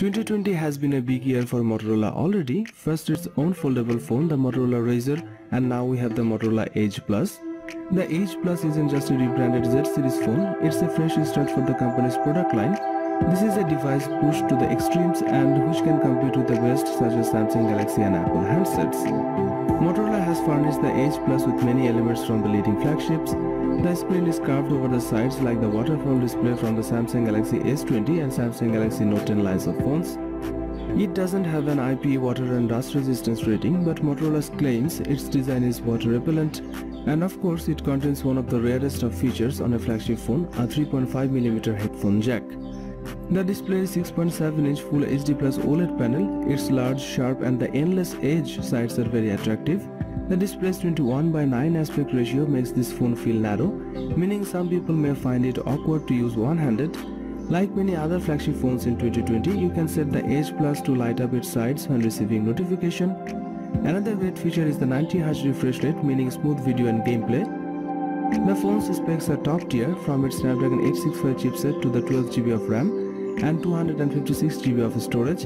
2020 has been a big year for Motorola already. First its own foldable phone, the Motorola Razr, and now we have the Motorola Edge Plus. The Edge Plus isn't just a rebranded Z series phone, it's a fresh start for the company's product line. This is a device pushed to the extremes and which can compete with the best such as Samsung Galaxy and Apple handsets. Motorola has furnished the Edge Plus with many elements from the leading flagships. The screen is carved over the sides like the waterfall display from the Samsung Galaxy S20 and Samsung Galaxy Note 10 lines of phones. It doesn't have an IP water and dust resistance rating but Motorola claims its design is water repellent and of course it contains one of the rarest of features on a flagship phone, a 3.5mm headphone jack. The display is 6.7-inch Full HD Plus OLED panel, its large, sharp and the endless edge sides are very attractive. The display's 21 by 9 aspect ratio makes this phone feel narrow, meaning some people may find it awkward to use one-handed. Like many other flagship phones in 2020, you can set the Edge Plus to light up its sides when receiving notification. Another great feature is the 90Hz refresh rate, meaning smooth video and gameplay. The phone's specs are top tier from its Snapdragon 865 chipset to the 12GB of RAM and 256GB of storage.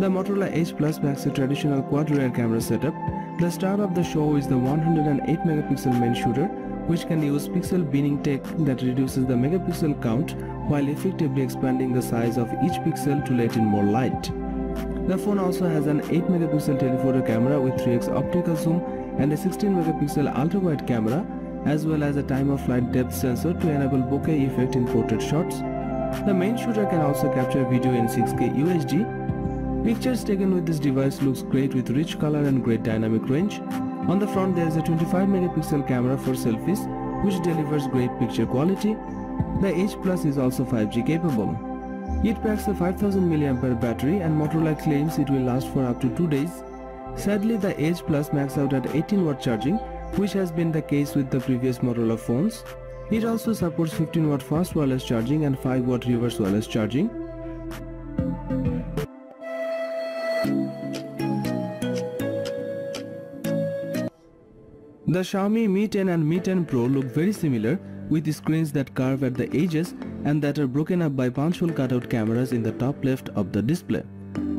The Motorola Edge Plus packs a traditional quad rear camera setup. The star of the show is the 108 megapixel main shooter which can use pixel binning tech that reduces the megapixel count while effectively expanding the size of each pixel to let in more light. The phone also has an 8 megapixel telephoto camera with 3x optical zoom and a 16 megapixel ultra-wide camera as well as a time of flight depth sensor to enable bokeh effect in portrait shots. The main shooter can also capture video in 6K UHD. Pictures taken with this device looks great with rich color and great dynamic range. On the front there is a 25 megapixel camera for selfies which delivers great picture quality. The Edge Plus is also 5G capable. It packs a 5000 mAh battery and Motorola claims it will last for up to 2 days. Sadly the Edge Plus max out at 18 watt charging which has been the case with the previous Motorola phones. It also supports 15 watt fast wireless charging and 5 watt reverse wireless charging. The Xiaomi Mi 10 and Mi 10 Pro look very similar with screens that curve at the edges and that are broken up by punch hole cutout cameras in the top left of the display.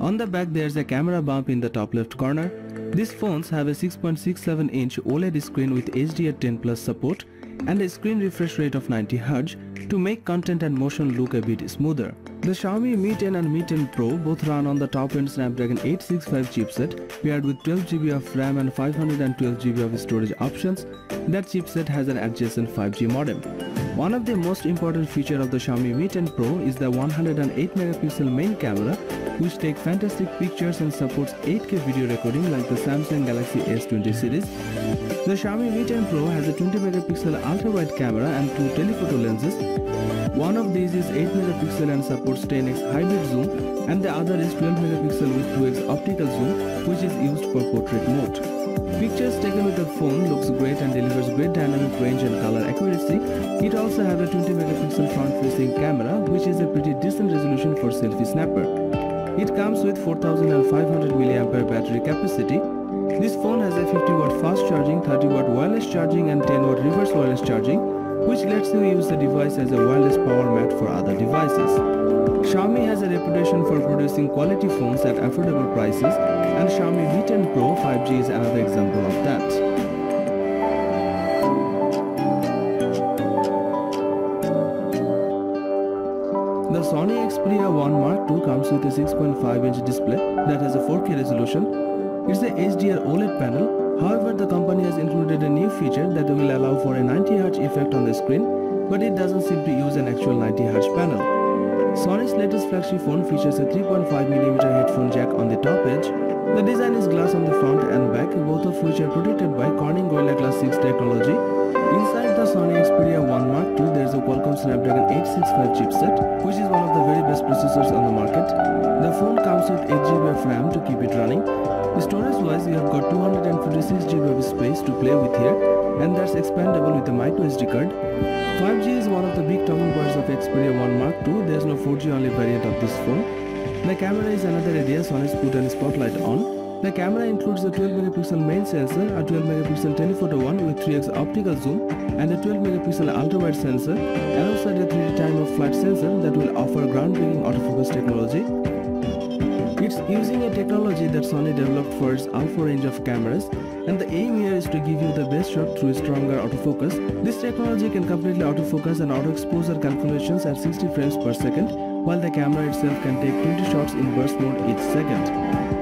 On the back there's a camera bump in the top left corner. These phones have a 6.67 inch OLED screen with HDR10 Plus support and a screen refresh rate of 90Hz to make content and motion look a bit smoother. The Xiaomi Mi 10 and Mi 10 Pro both run on the top-end Snapdragon 865 chipset paired with 12GB of RAM and 512GB of storage options. That chipset has an adjacent 5G modem. One of the most important feature of the Xiaomi Mi 10 Pro is the 108 megapixel main camera which takes fantastic pictures and supports 8K video recording like the Samsung Galaxy S20 series. The Xiaomi Mi 10 Pro has a 20 megapixel ultra-wide camera and two telephoto lenses. One of these is 8 megapixel and supports 10x hybrid zoom and the other is 12 megapixel with 2x optical zoom which is used for portrait mode. Pictures taken with the phone looks great and delivers great dynamic range and color accuracy. It also has a 20 megapixel front-facing camera which is a pretty decent resolution for selfie snapper. It comes with 4500 mAh battery capacity. This phone has a 50 watt fast charging, 30 watt wireless charging and 10 watt reverse wireless charging which lets you use the device as a wireless power mat for other devices. Xiaomi has a reputation for producing quality phones at affordable prices and Xiaomi Mi 10 Pro 5G is another example of that. Xperia 1 Mark II comes with a 6.5-inch display that has a 4K resolution. It's a HDR OLED panel. However, the company has included a new feature that will allow for a 90Hz effect on the screen, but it doesn't seem to use an actual 90Hz panel. Sony's latest flagship phone features a 3.5mm headphone jack on the top edge. The design is glass on the front and back, both of which are protected by Corning Gorilla Glass 6 technology. Inside the Sony Xperia 1 Mark II, there is a Qualcomm Snapdragon 865 chipset, which is one of the very best processors on the market. The phone comes with 8GB of RAM to keep it running. Storage-wise, you have got 256GB of space to play with here, and that's expandable with a microSD card. 5G is one of the big talking points of Xperia 1 Mark II. There's no 4G only variant of this phone. The camera is another area Sony's put a spotlight on. The camera includes a 12 megapixel main sensor, a 12 megapixel telephoto one with 3x optical zoom, and a 12 megapixel ultra-wide sensor, alongside a 3D time of flight sensor that will offer groundbreaking autofocus technology. It's using a technology that Sony developed for its alpha range of cameras and the aim here is to give you the best shot through stronger autofocus. This technology can completely autofocus and auto exposure calculations at 60 frames per second while the camera itself can take 20 shots in burst mode each second.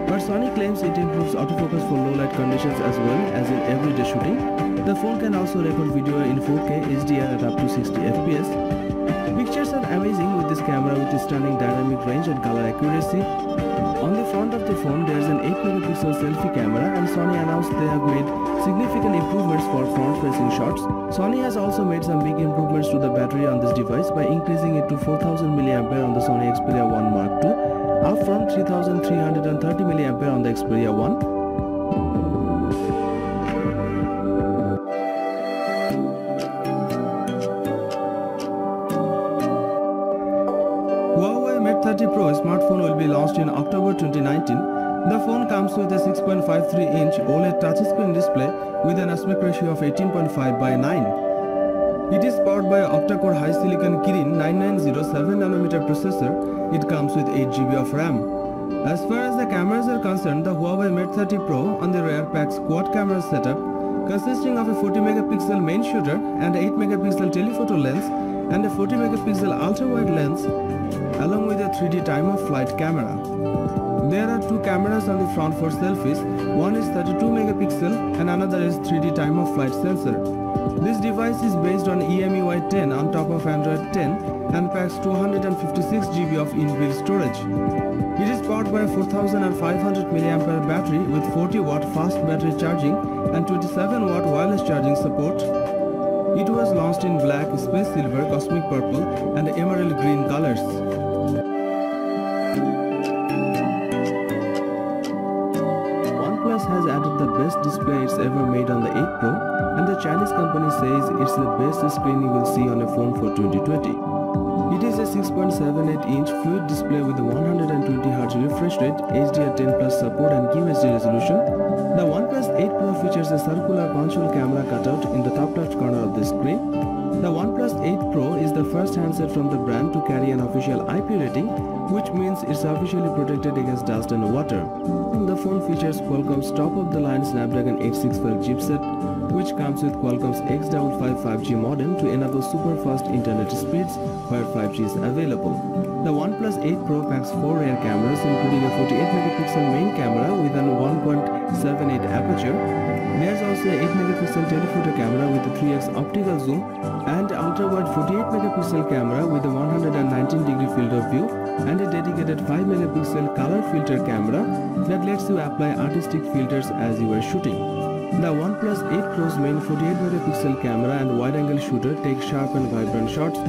But Sony claims it improves autofocus for low light conditions as well as in everyday shooting. The phone can also record video in 4K HDR at up to 60 fps Pictures are amazing with this camera with stunning dynamic range and color accuracy. On the front of the phone there is an 8 megapixel selfie camera and Sony announced they have made significant improvements for front facing shots. Sony has also made some big improvements to the battery on this device by increasing it to 4000 mAh on the Sony Xperia 1 Mark II up from 3330 mAh on the Xperia 1 smartphone will be launched in October 2019. The phone comes with a 6.53-inch OLED touchscreen display with an aspect ratio of 18.5 by 9. It is powered by octa-core HiSilicon Kirin 9907nm processor. It comes with 8GB of RAM. As far as the cameras are concerned, the Huawei Mate 30 Pro on the rear packs quad camera setup consisting of a 40 megapixel main shooter and 8 megapixel telephoto lens and a 40 megapixel ultra-wide lens along with a 3D time of flight camera. There are two cameras on the front for selfies, one is 32 megapixel and another is 3D time of flight sensor. This device is based on EMUI 10 on top of Android 10 and packs 256 GB of inbuilt storage. It is powered by a 4500 mAh battery with 40 watt fast battery charging and 27 watt wireless charging support. It was launched in black, space silver, cosmic purple and emerald green colors. Added the best display it's ever made on the 8 Pro and the Chinese company says it's the best screen you will see on a phone for 2020. It is a 6.78-inch fluid display with a 120Hz refresh rate, HDR10 Plus support and QHD resolution the OnePlus 8 Pro features a circular punch-hole camera cutout in the top left corner of the screen. The OnePlus 8 Pro the first handset from the brand to carry an official IP rating, which means it's officially protected against dust and water. The phone features Qualcomm's top-of-the-line Snapdragon 865 chipset, which comes with Qualcomm's X55 5G modem to enable super-fast internet speeds where 5G is available. The OnePlus 8 Pro packs 4 rear cameras including a 48-megapixel main camera with an 1.78 aperture. There's also a 8-megapixel telephoto camera with a 3x optical zoom and ultra-wide 48-megapixel camera with a 119-degree field of view and a dedicated 5-megapixel color filter camera that lets you apply artistic filters as you are shooting. The OnePlus 8 Pro's main 48MP camera and wide-angle shooter take sharp and vibrant shots,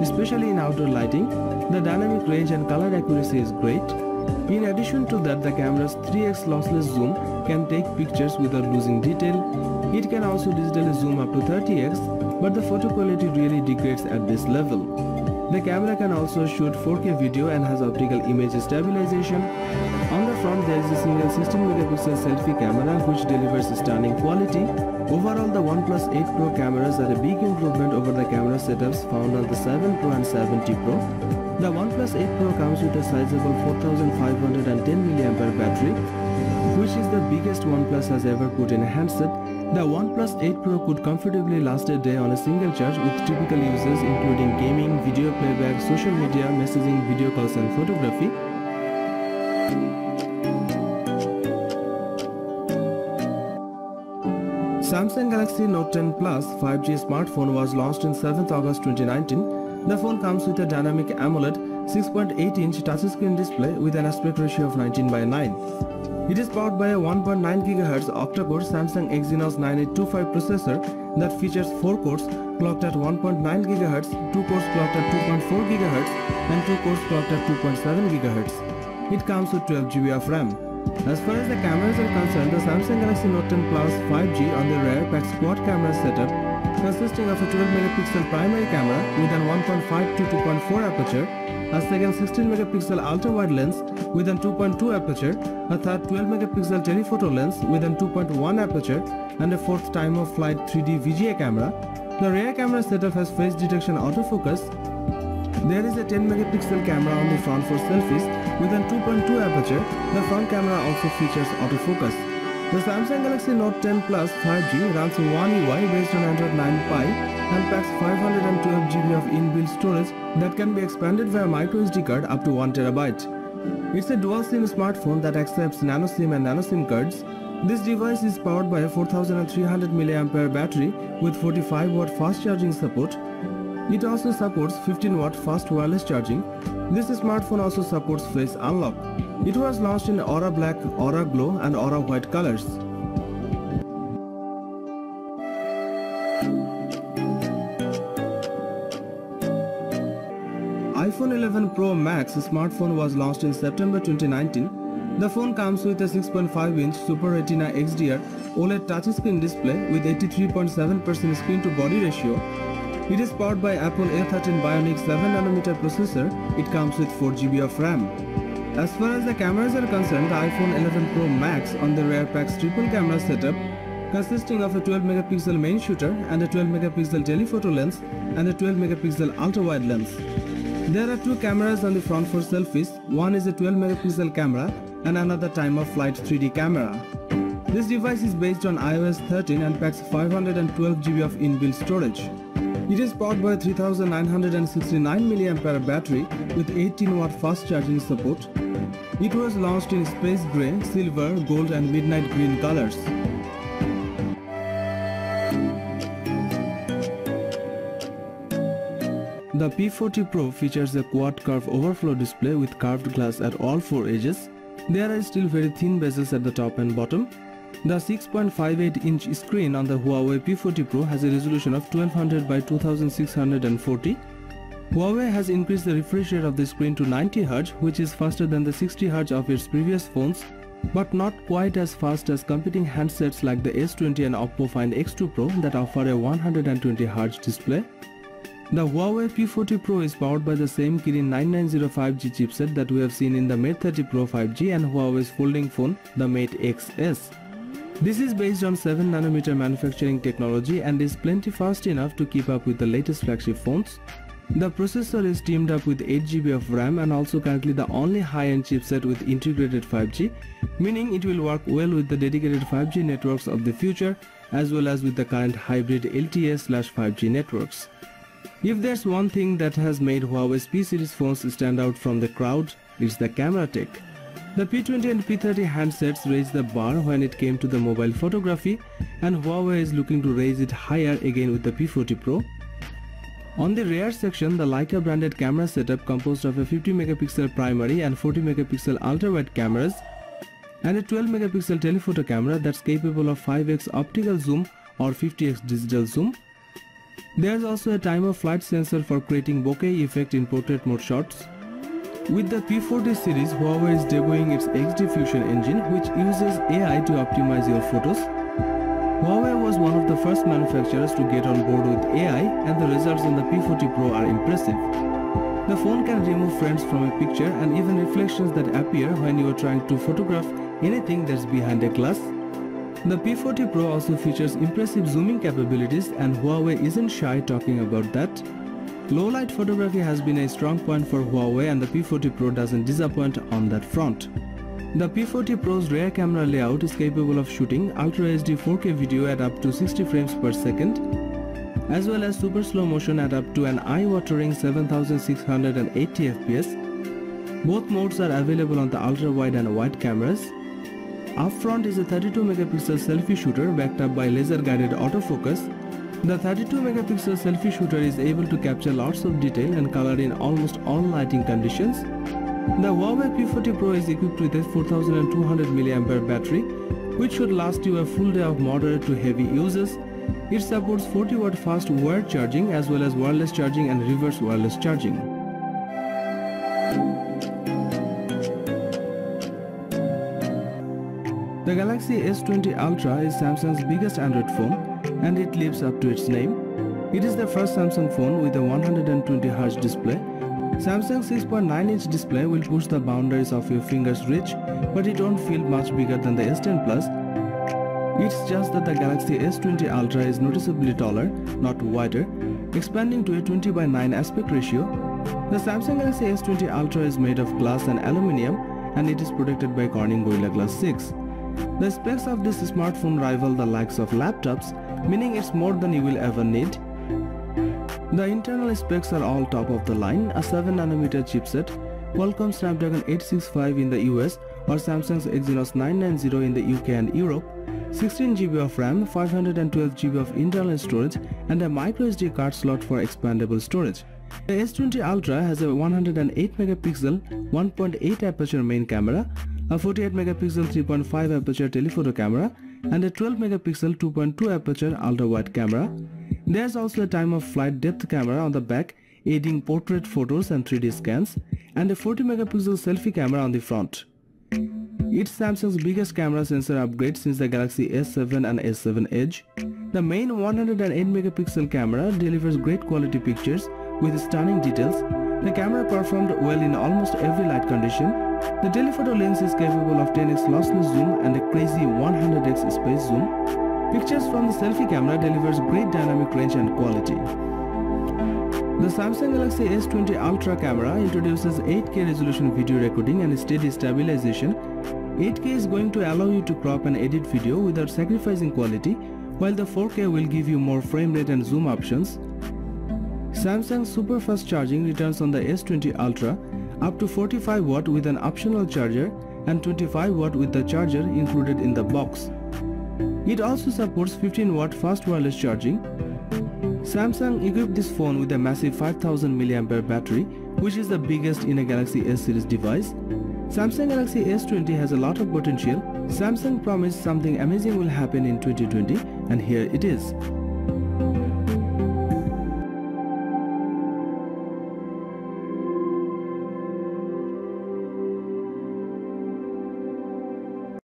especially in outdoor lighting. The dynamic range and color accuracy is great. In addition to that, the camera's 3x lossless zoom can take pictures without losing detail. It can also digitally zoom up to 30x, but the photo quality really degrades at this level. The camera can also shoot 4K video and has optical image stabilization. On the front there is a single 16 megapixel selfie camera which delivers stunning quality. Overall the OnePlus 8 Pro cameras are a big improvement over the camera setups found on the 7 Pro and 7T Pro. The OnePlus 8 Pro comes with a sizable 4510 mAh battery which is the biggest OnePlus has ever put in a handset the OnePlus 8 Pro could comfortably last a day on a single charge with typical uses including gaming, video playback, social media, messaging, video calls and photography. Samsung Galaxy Note 10 Plus 5G smartphone was launched on 7th August 2019. The phone comes with a dynamic AMOLED 6.8-inch touchscreen display with an aspect ratio of 19 by 9. It is powered by a 1.9 GHz octa-core Samsung Exynos 9825 processor that features 4 cores clocked at 1.9 GHz, 2 cores clocked at 2.4 GHz and 2 cores clocked at 2.7 GHz. It comes with 12 GB of RAM. As far as the cameras are concerned, the Samsung Galaxy Note 10 Plus 5G on the rear packs quad camera setup consisting of a 12 megapixel primary camera with an 1.5 to 2.4 aperture a second 16 megapixel ultra wide lens with an 2.2 aperture, a third 12 megapixel telephoto lens with an 2.1 aperture, and a fourth time of flight 3D VGA camera. The rear camera setup has face detection autofocus. There is a 10 megapixel camera on the front for selfies with a 2.2 aperture. The front camera also features autofocus. The Samsung Galaxy Note 10 Plus 5G runs One UI based on Android 9 Pie and packs 512 GB of inbuilt storage that can be expanded via microSD card up to 1TB. It's a dual SIM smartphone that accepts nano SIM and nano SIM cards. This device is powered by a 4300 mAh battery with 45 watt fast charging support. It also supports 15 watt fast wireless charging. This smartphone also supports face unlock. It was launched in Aura Black, Aura Glow and Aura White colors. iPhone 11 Pro Max smartphone was launched in September 2019. The phone comes with a 6.5-inch Super Retina XDR OLED touchscreen display with 83.7% screen-to-body ratio. It is powered by Apple A13 Bionic 7nm processor. It comes with 4GB of RAM. As far as the cameras are concerned, the iPhone 11 Pro Max on the rear packs triple camera setup consisting of a 12 megapixel main shooter and a 12 megapixel telephoto lens and a 12 megapixel ultra-wide lens. There are two cameras on the front for selfies. One is a 12 megapixel camera and another time of flight 3D camera. This device is based on iOS 13 and packs 512 GB of inbuilt storage. It is powered by a 3969 mAh battery with 18 watt fast charging support. It was launched in space gray, silver, gold and midnight green colors. The P40 Pro features a quad curve overflow display with curved glass at all four edges. There are still very thin bezels at the top and bottom. The 6.58-inch screen on the Huawei P40 Pro has a resolution of 1200 by 2640. Huawei has increased the refresh rate of the screen to 90Hz which is faster than the 60Hz of its previous phones but not quite as fast as competing handsets like the S20 and Oppo Find X2 Pro that offer a 120Hz display. The Huawei P40 Pro is powered by the same Kirin 9905G chipset that we have seen in the Mate 30 Pro 5G and Huawei's folding phone, the Mate XS. This is based on 7nm manufacturing technology and is plenty fast enough to keep up with the latest flagship phones. The processor is teamed up with 8GB of RAM and also currently the only high-end chipset with integrated 5G, meaning it will work well with the dedicated 5G networks of the future as well as with the current hybrid LTE/5G networks. If there's one thing that has made Huawei's P series phones stand out from the crowd, it's the camera tech. The P20 and P30 handsets raised the bar when it came to the mobile photography and Huawei is looking to raise it higher again with the P40 Pro. On the rear section, the Leica branded camera setup composed of a 50 megapixel primary and 40 megapixel ultra-wide cameras and a 12 megapixel telephoto camera that's capable of 5x optical zoom or 50x digital zoom there's also a time of flight sensor for creating bokeh effect in portrait mode shots. With the P40 series, Huawei is debuting its XD Fusion engine which uses AI to optimize your photos. Huawei was one of the first manufacturers to get on board with AI and the results on the P40 Pro are impressive. The phone can remove friends from a picture and even reflections that appear when you are trying to photograph anything that's behind a glass. The P40 Pro also features impressive zooming capabilities and Huawei isn't shy talking about that. Low light photography has been a strong point for Huawei and the P40 Pro doesn't disappoint on that front. The P40 Pro's rear camera layout is capable of shooting Ultra HD 4K video at up to 60 frames per second as well as super slow motion at up to an eye-watering 7680 fps. Both modes are available on the ultra wide and wide cameras up front is a 32 megapixel selfie shooter backed up by laser guided autofocus. The 32 megapixel selfie shooter is able to capture lots of detail and color in almost all lighting conditions. The Huawei P40 Pro is equipped with a 4200 mAh battery which should last you a full day of moderate to heavy uses. It supports 40 watt fast wired charging as well as wireless charging and reverse wireless charging. The Galaxy S20 Ultra is Samsung's biggest Android phone and it lives up to its name. It is the first Samsung phone with a 120Hz display. Samsung's 6.9-inch display will push the boundaries of your finger's reach, but it won't feel much bigger than the S10 Plus. It's just that the Galaxy S20 Ultra is noticeably taller, not wider, expanding to a 20 by 9 aspect ratio The Samsung Galaxy S20 Ultra is made of glass and aluminium and it is protected by Corning Gorilla Glass 6. The specs of this smartphone rival the likes of laptops, meaning it's more than you will ever need. The internal specs are all top of the line, a 7nm chipset, Qualcomm Snapdragon 865 in the US or Samsung's Exynos 990 in the UK and Europe, 16GB of RAM, 512GB of internal storage and a microSD card slot for expandable storage. The S20 Ultra has a 108 megapixel 1.8 aperture main camera, a 48 megapixel 3.5 aperture telephoto camera and a 12 megapixel 2.2 aperture ultra wide camera. There's also a time of flight depth camera on the back aiding portrait photos and 3D scans and a 40 megapixel selfie camera on the front. It's Samsung's biggest camera sensor upgrade since the Galaxy S7 and S7 Edge. The main 108 megapixel camera delivers great quality pictures with stunning details. The camera performed well in almost every light condition. The telephoto lens is capable of 10x lossless zoom and a crazy 100x space zoom. Pictures from the selfie camera delivers great dynamic range and quality. The Samsung Galaxy S20 Ultra camera introduces 8K resolution video recording and steady stabilization. 8K is going to allow you to crop and edit video without sacrificing quality, while the 4K will give you more frame rate and zoom options. Samsung super fast charging returns on the S20 Ultra up to 45 watt with an optional charger and 25 watt with the charger included in the box. It also supports 15 watt fast wireless charging. Samsung equipped this phone with a massive 5000 mAh battery which is the biggest in a Galaxy S series device. Samsung Galaxy S20 has a lot of potential. Samsung promised something amazing will happen in 2020 and here it is.